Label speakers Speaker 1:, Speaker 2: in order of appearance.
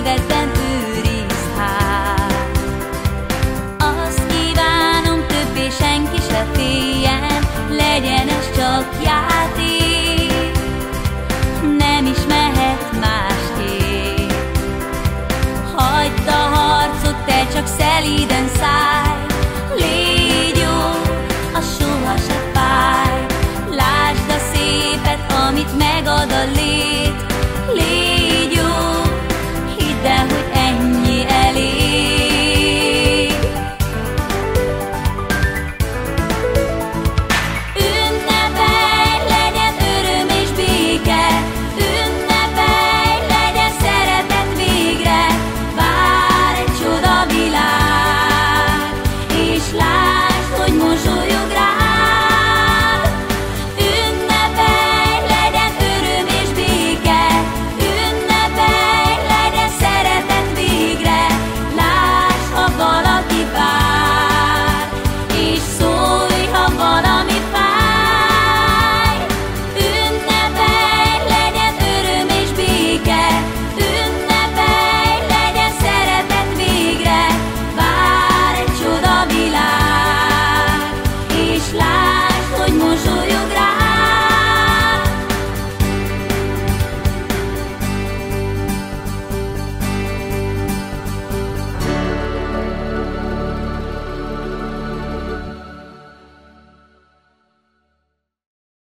Speaker 1: szívedben őrizd hát. Azt kívánom, többé senki se féljen, legyen ez csak játék.